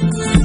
Thank you.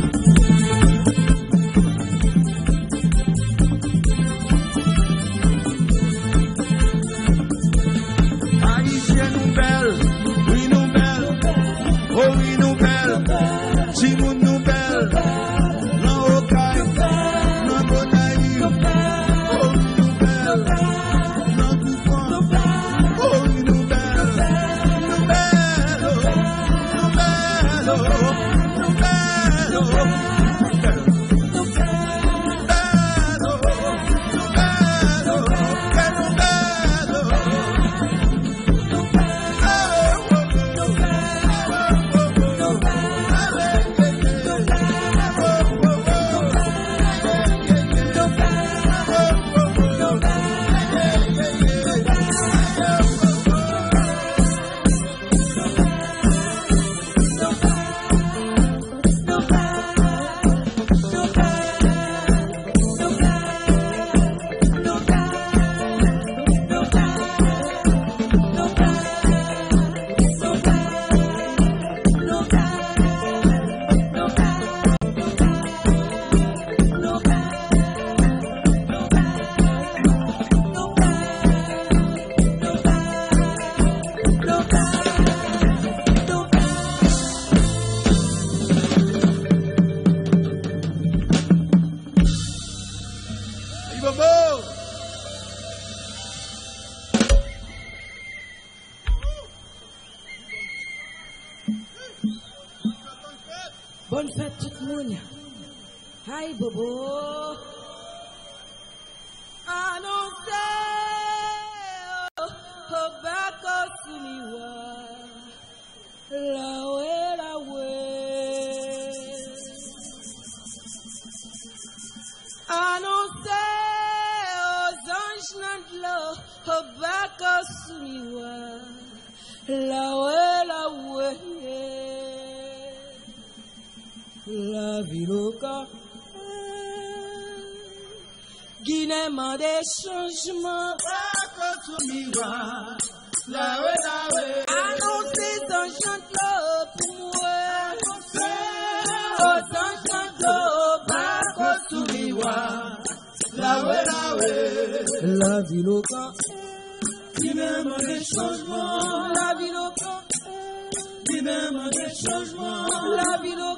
La ville au corps. Guinée m'a des changements. Annoncez un chante pour moi. Oh, un chante pas soumiwa. La ville au camp. Guinée m'a des changements. La ville au camp. Guinée m'a des changements. La ville au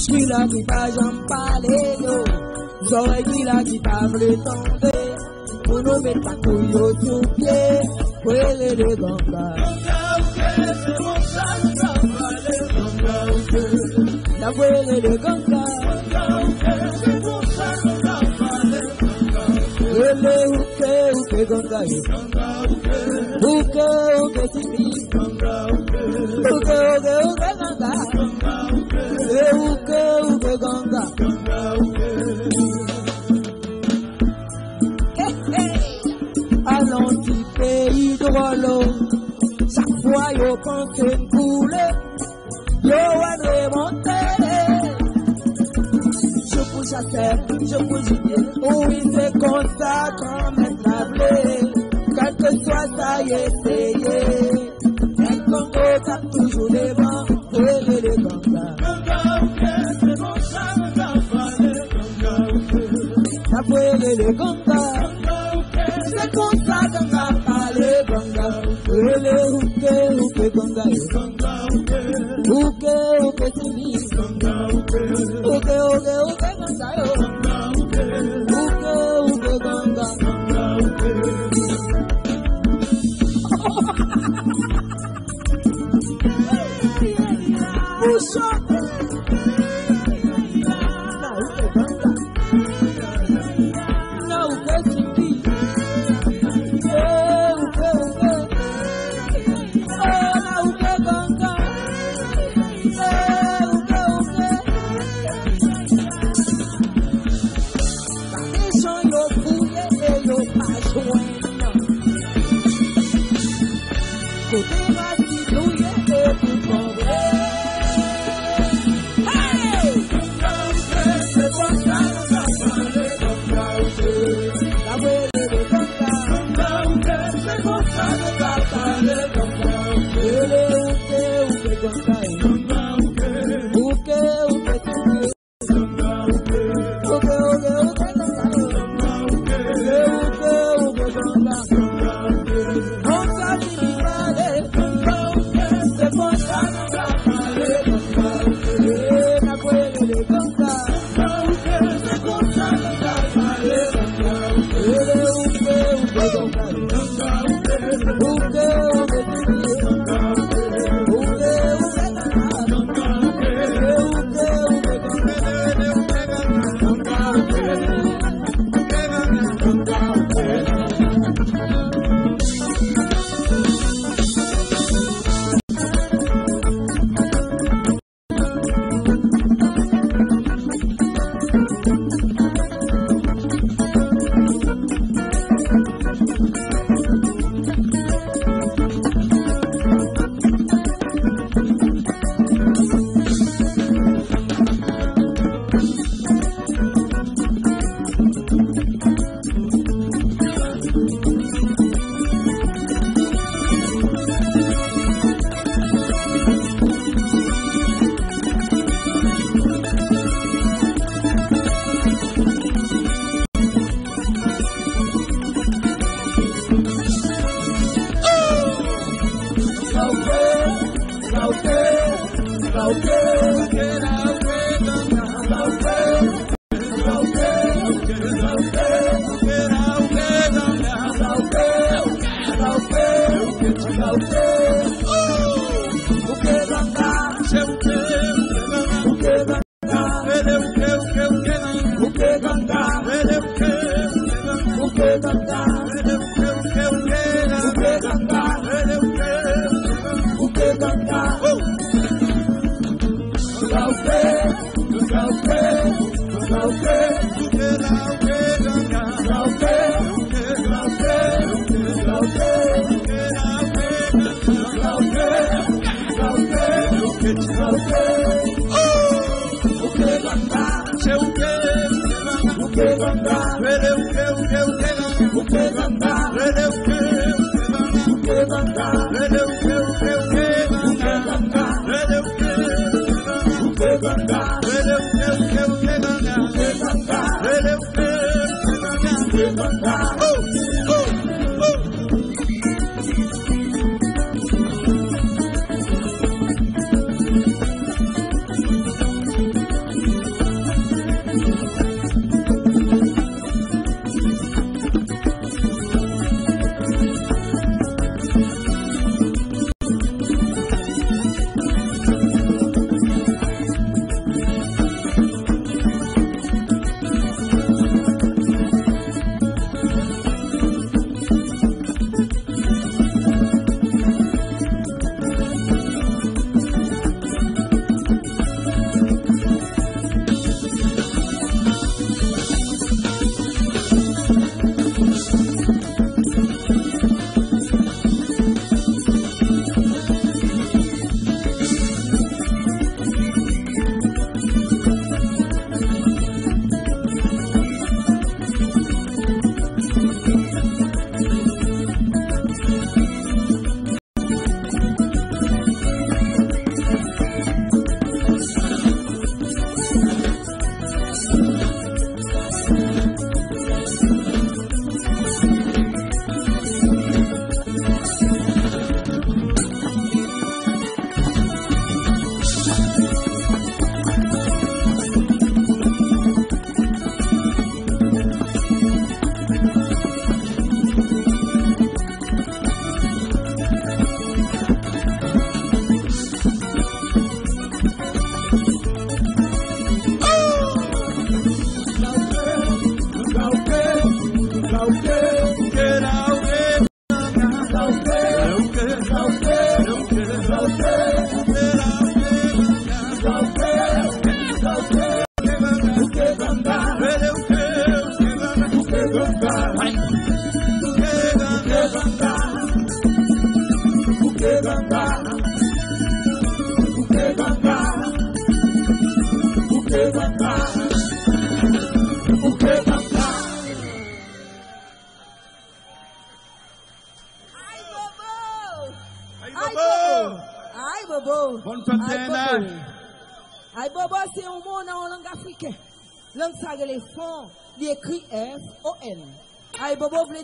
Bouche ki la ki pa jom pale yo Zorey ki la ki pa vle tende Pou nou met pa kou yo sou pye Pou ele de ganga Ganga ouke, se moun chan Ganga le ganga ouke La pou ele de ganga Ganga ouke, se moun chan Ganga le ganga ouke Ele ouke, ouke ganga yo Ganga ouke Ouke, ouke si pi Ganga ouke Ouke, ouke, ouke ganga uke uke ganga. Du pays Rollo. Chaque fois yo pense une. Yo en remonter. Je bouge à terre, je bouge bien. Oui, c'est comme ça qu'on met la. Quel que soit ça, y toujours les vents, les. seconda seconda ganga ale ganga ele uke uke ganga uke uke sini o que o que yo uke uke ganga Puxa. Oh.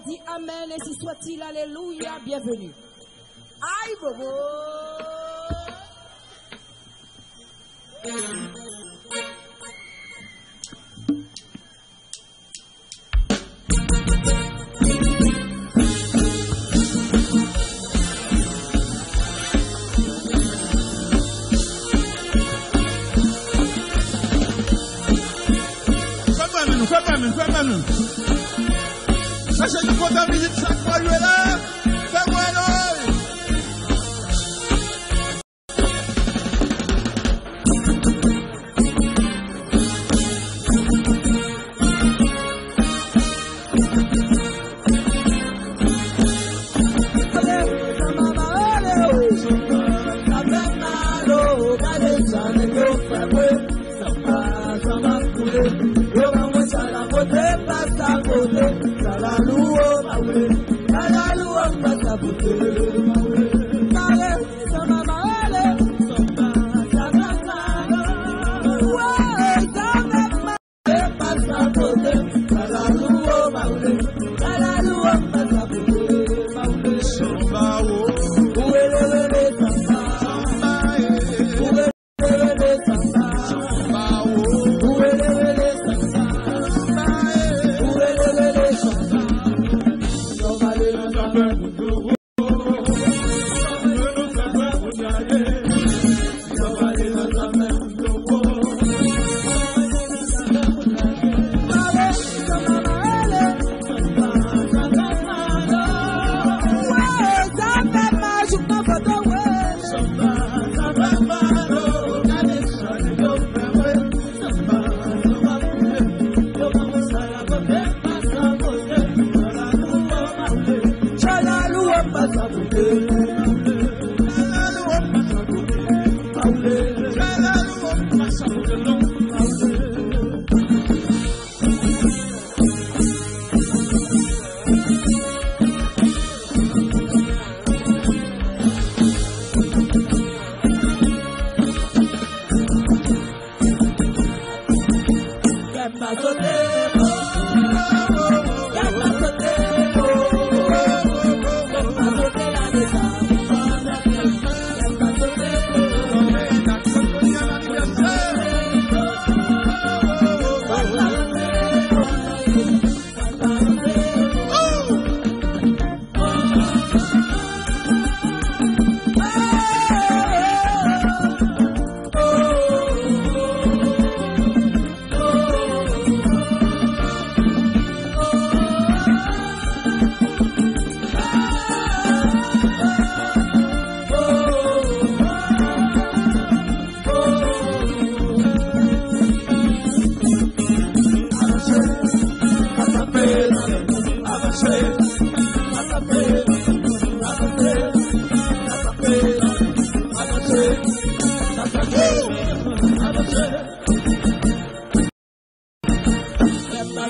Dire Amen, ainsi soit-il, Alléluia, bienvenue.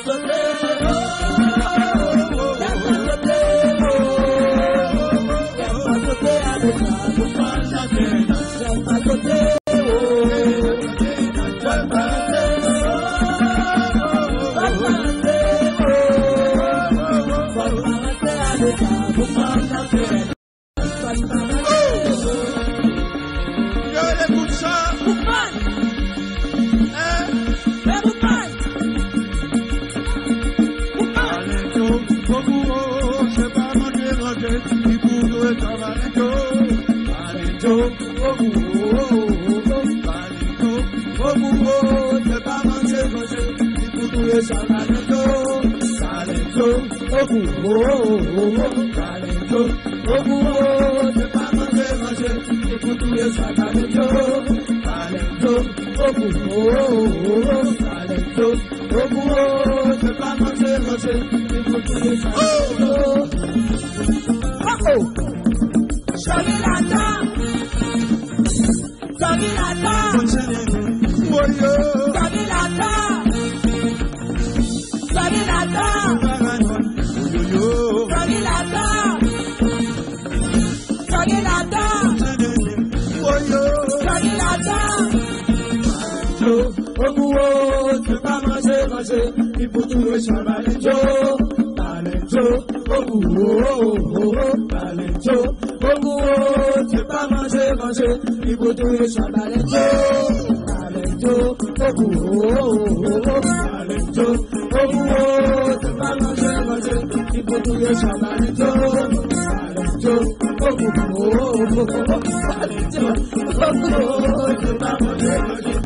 Sangre Samilata. Samilata. Moyo. Samilata. Samilata. Oyoyo. Samilata. Samilata. Moyo. Samilata. Jo, oguwo, ti ba ma ṣe ma jo, balẹ̀ jo, oguwo, balẹ̀ jo. Ológo ti bá ránṣẹ́ ránṣẹ́ ibo tó yẹ ṣàbàlẹ̀ jó. Àlejò ó kù ó àlejò ó kù ó ti bá ránṣẹ́ ránṣẹ́ ibo tó yẹ ṣàbàlẹ̀ jó. Àlejò ó kù ó àlejò ó kù ó ti bá ránṣẹ́ ránṣẹ́.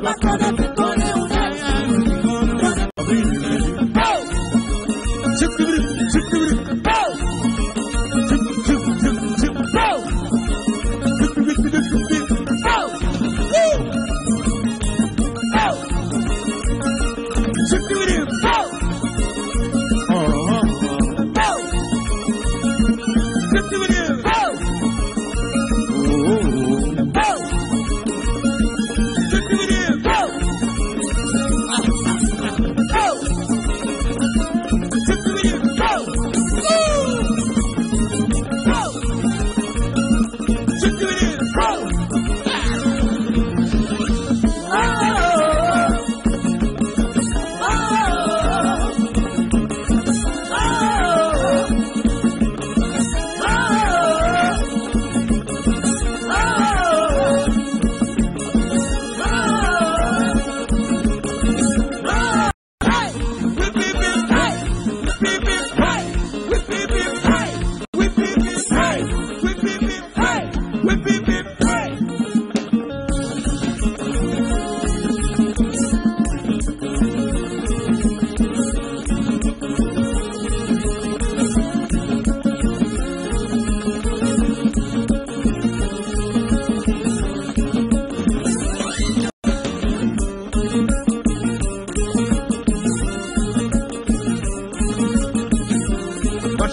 Let's the it.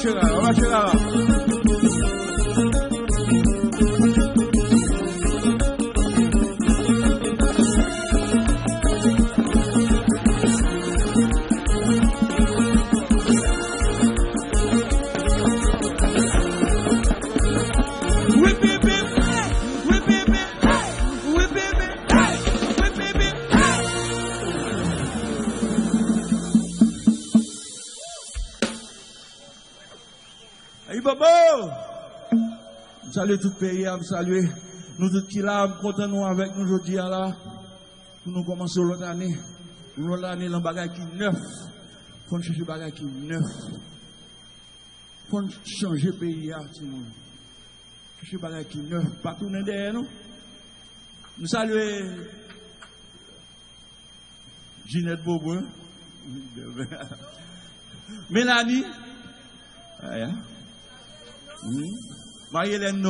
should Je salue tout le pays, je salue nous tous qui là, content nous avec nous aujourd'hui là. Nous commencer l'autre année. L'autre année, le bagage qui neuf. Faut le bagage qui neuf. Faut changer pays, là, tout le monde. Bagage qui neuf. Pas derrière nous. Nous saluons Ginette Bobo. Mélanie. Ah, yeah. Mm. Marie-Hélène.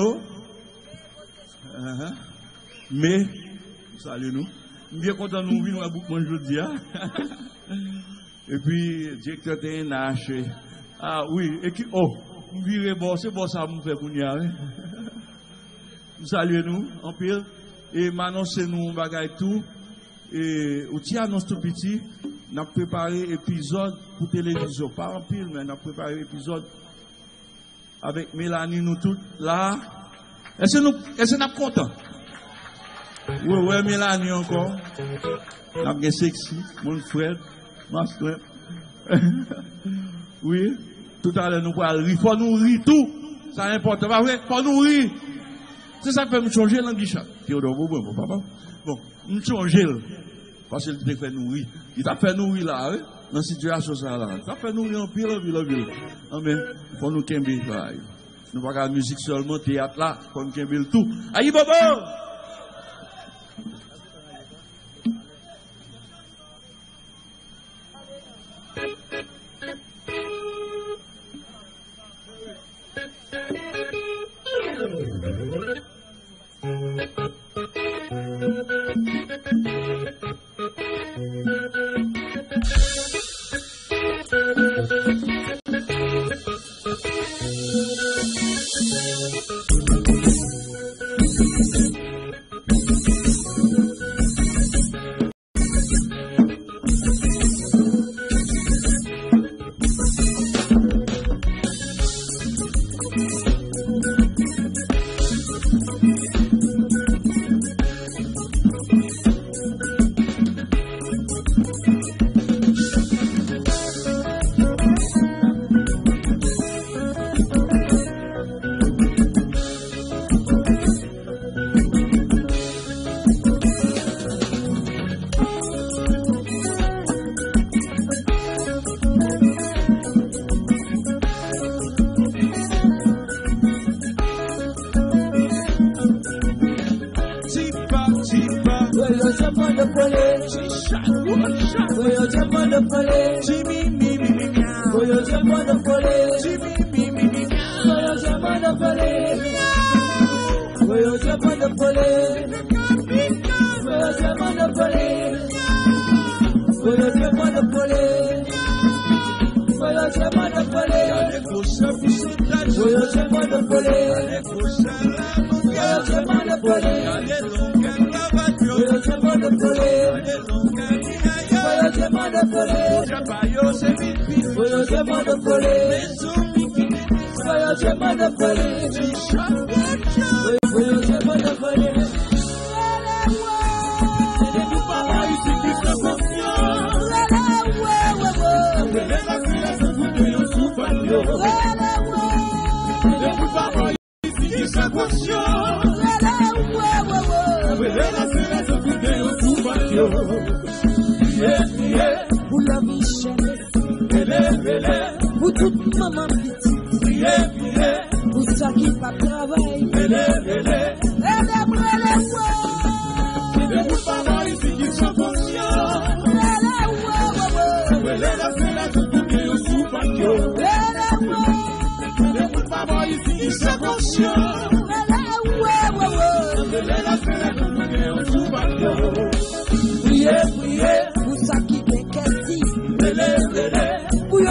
Uh-huh. Mais, salut nous. Bien content de nous vivre à Boukman aujourd'hui. hein. Et puis, directeur TNH, Ah oui, et qui, oh, virez bon, c'est bon ça me fait pour. Nous saluons nous, en pile, et m'annoncer nous bagaille tout, et outil annonce tout petit, nous avons préparé épisode pour télévision, pas en pile, mais nous avons préparé épisode avec Mélanie, nous toutes là. Est-ce que nous, est-ce contents? Oui, oui, Mélanie encore. Nous avons sexy, mon frère, ma frère. oui, tout à l'heure nous rire. Il faut nous rire tout. Ça importe. Pas vrai? Faut nous rire. C'est ça qui fait me changer l'anguicha. Bon, nous changer. Parce qu'il fait nous rire. Il t'a fait nous rire là, hein? nan situasyon sa la. Sa pe nou yon pi la vi la vi la. Amen. Fon nou kembe. Nou baka müzik solman, teyat la, fon kembe l'tou. Ayi bobo! pole, Jimmy, mi, mi, voy a llamar a pole, Jimmy, mi, mi, voy a llamar a pole, voy a llamar a voy a llamar a pole, voy a llamar a pole, voy a llamar a pole, voy a llamar a pole, voy a llamar a pole, voy a llamar a pole, yo demande fole. Japa yo se vipi. Fwe yo demande fole. Mezoumi ki vipi. Fwe yo demande fole. Di chakwe chakwe. Fwe yo demande fole. Lele we. Se de nou pa la yu si pi se konfyon. Lele we we we. Lele la si la se koupe yo sou fanyo. Lele we. Se de nou pa la yu si pi se konfyon. Lele we we we. Lele la si la se koupe yo sou fanyo. Priye, priye, pou la vi chènes Vele, vele, pou tout maman pitit Priye, priye, pou sa ki pa travay Vele, vele, elebre le wè Vele pou paray si ki chan konsyon Vele wè wè wè Vele la fè la tout pou ki yo sou patyo Vele wè Vele pou paray si ki chan konsyon Vele wè wè wè Vele la fè la tout pou ki yo sou patyo Priye, priye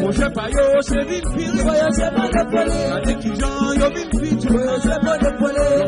Moshepa yo se vimpil, voye de de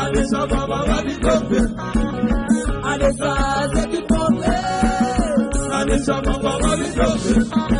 Addis Ababa, Addis Ababa, Addis Ababa,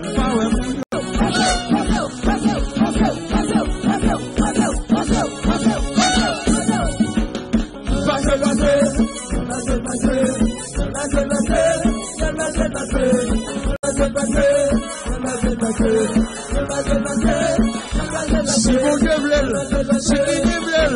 Si moun ke vlel, si ki ki vlel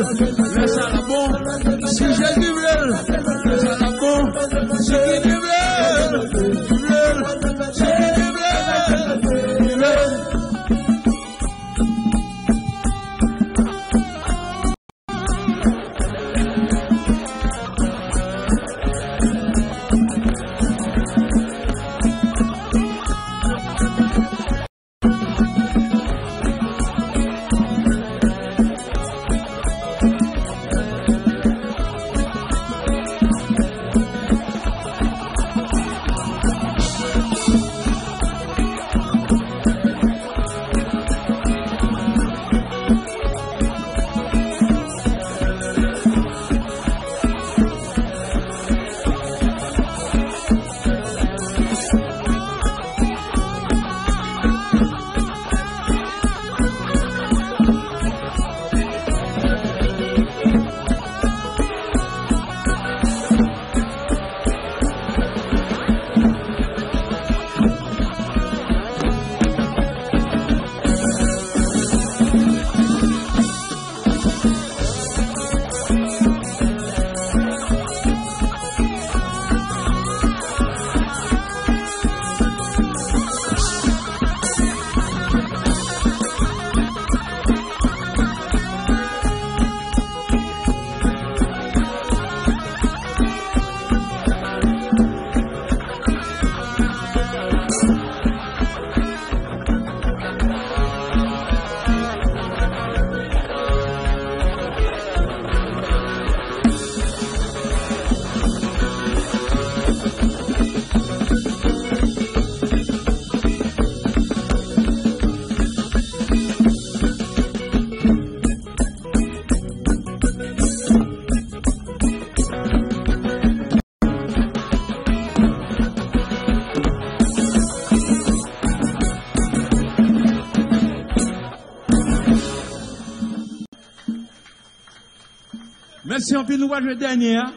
Plus, nous voyons le dernier. Hein?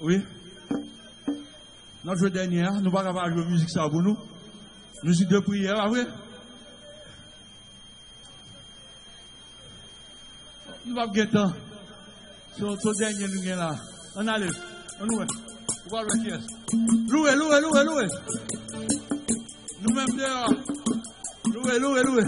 Oui. Le dernier. Hein? Nous ne pouvons pas jouer musique ça pour nous. Musique de prière, ah oui. Nous ne pouvons pas C'est le dernier nous là. On allait. On nous. On va le pièce. Loué, loué, loué, loué. Nous-mêmes dehors. Loué, loué, loué.